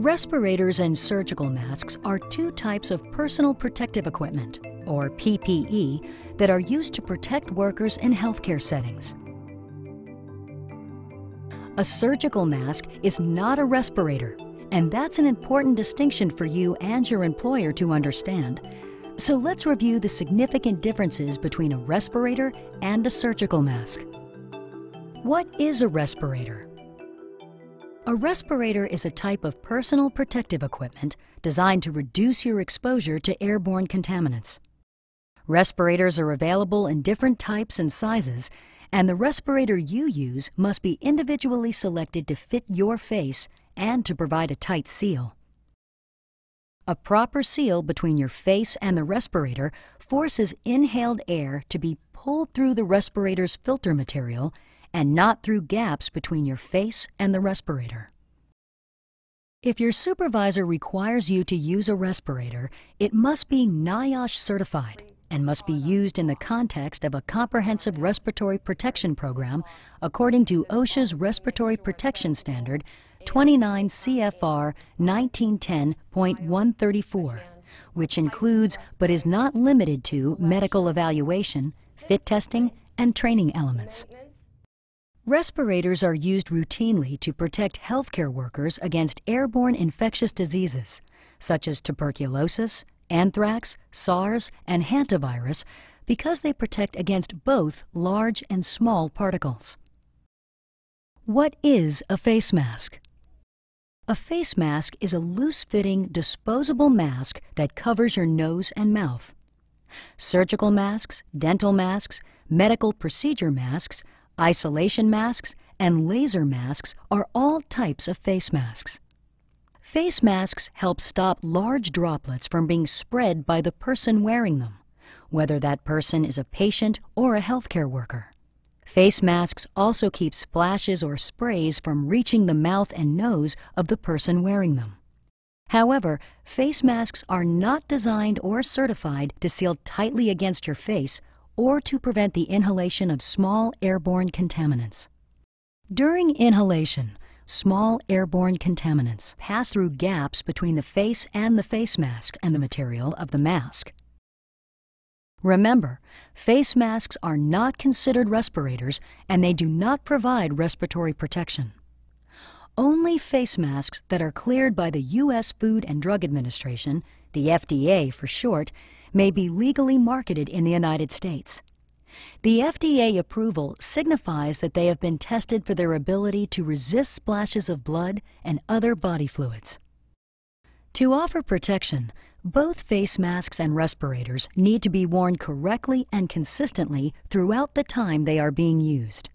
Respirators and surgical masks are two types of personal protective equipment, or PPE, that are used to protect workers in healthcare settings. A surgical mask is not a respirator, and that's an important distinction for you and your employer to understand. So let's review the significant differences between a respirator and a surgical mask. What is a respirator? A respirator is a type of personal protective equipment designed to reduce your exposure to airborne contaminants. Respirators are available in different types and sizes, and the respirator you use must be individually selected to fit your face and to provide a tight seal. A proper seal between your face and the respirator forces inhaled air to be pulled through the respirator's filter material and not through gaps between your face and the respirator. If your supervisor requires you to use a respirator, it must be NIOSH certified and must be used in the context of a comprehensive respiratory protection program according to OSHA's Respiratory Protection Standard 29 CFR 1910.134, which includes but is not limited to medical evaluation, fit testing, and training elements. Respirators are used routinely to protect healthcare workers against airborne infectious diseases such as tuberculosis, anthrax, SARS, and hantavirus because they protect against both large and small particles. What is a face mask? A face mask is a loose-fitting, disposable mask that covers your nose and mouth. Surgical masks, dental masks, medical procedure masks, isolation masks, and laser masks are all types of face masks. Face masks help stop large droplets from being spread by the person wearing them, whether that person is a patient or a healthcare worker. Face masks also keep splashes or sprays from reaching the mouth and nose of the person wearing them. However, face masks are not designed or certified to seal tightly against your face or to prevent the inhalation of small airborne contaminants. During inhalation, small airborne contaminants pass through gaps between the face and the face mask and the material of the mask. Remember, face masks are not considered respirators and they do not provide respiratory protection. Only face masks that are cleared by the U.S. Food and Drug Administration, the FDA for short, may be legally marketed in the United States. The FDA approval signifies that they have been tested for their ability to resist splashes of blood and other body fluids. To offer protection, both face masks and respirators need to be worn correctly and consistently throughout the time they are being used.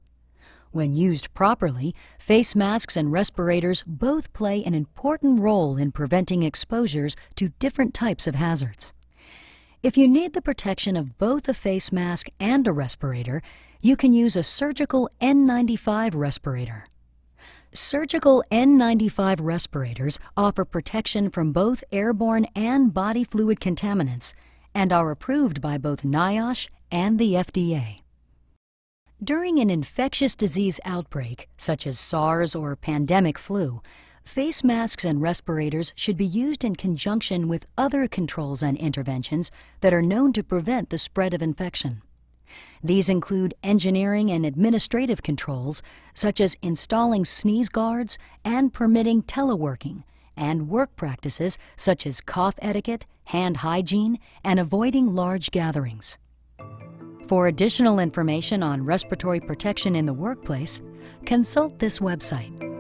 When used properly, face masks and respirators both play an important role in preventing exposures to different types of hazards. If you need the protection of both a face mask and a respirator, you can use a surgical N95 respirator. Surgical N95 respirators offer protection from both airborne and body fluid contaminants and are approved by both NIOSH and the FDA. During an infectious disease outbreak, such as SARS or pandemic flu, face masks and respirators should be used in conjunction with other controls and interventions that are known to prevent the spread of infection. These include engineering and administrative controls, such as installing sneeze guards and permitting teleworking, and work practices such as cough etiquette, hand hygiene, and avoiding large gatherings. For additional information on respiratory protection in the workplace, consult this website.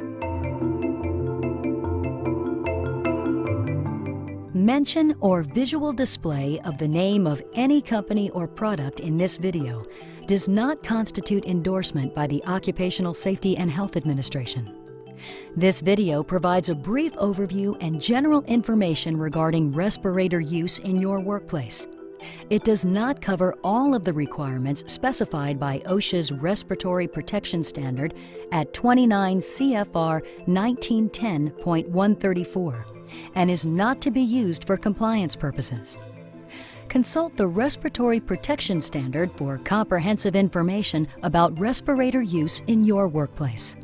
Mention or visual display of the name of any company or product in this video does not constitute endorsement by the Occupational Safety and Health Administration. This video provides a brief overview and general information regarding respirator use in your workplace. It does not cover all of the requirements specified by OSHA's Respiratory Protection Standard at 29 CFR 1910.134 and is not to be used for compliance purposes. Consult the Respiratory Protection Standard for comprehensive information about respirator use in your workplace.